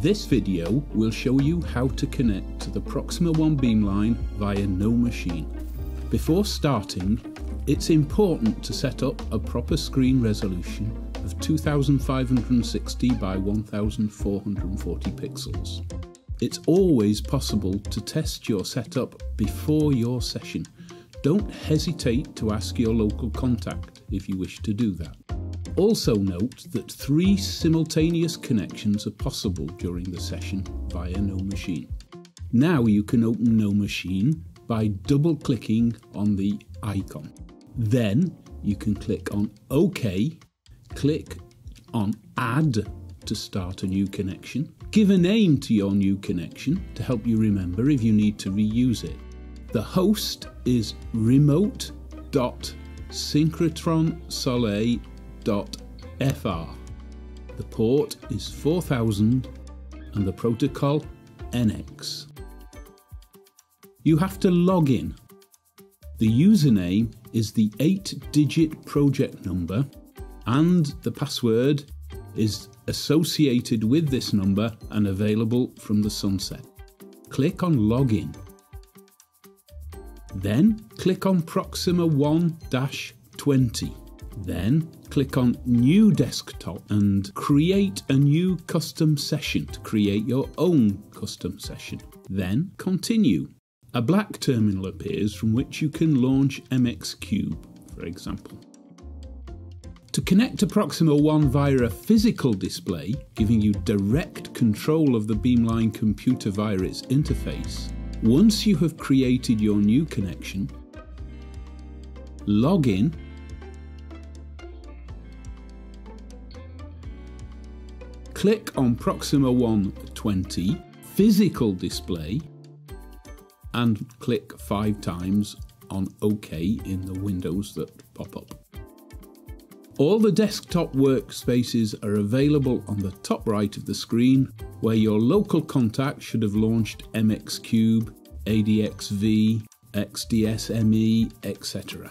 This video will show you how to connect to the Proxima One beamline via NoMachine. Before starting, it's important to set up a proper screen resolution of 2560 by 1440 pixels. It's always possible to test your setup before your session. Don't hesitate to ask your local contact if you wish to do that. Also note that three simultaneous connections are possible during the session via NoMachine. Now you can open NoMachine by double clicking on the icon. Then you can click on OK, click on Add to start a new connection, give a name to your new connection to help you remember if you need to reuse it. The host is remote.synchrotronsoleil.com fr. The port is 4000 and the protocol NX. You have to log in. The username is the 8-digit project number and the password is associated with this number and available from the SUNset. Click on Login. Then click on Proxima 1-20. Then click on New Desktop and create a new custom session to create your own custom session. Then continue. A black terminal appears from which you can launch MXCuBE, for example. To connect to Proxima One via a physical display, giving you direct control of the Beamline computer via its interface, once you have created your new connection, log in click on Proxima 120 physical display and click five times on OK in the windows that pop up. All the desktop workspaces are available on the top right of the screen where your local contact should have launched MXCuBE, ADXV, XDSME, etc.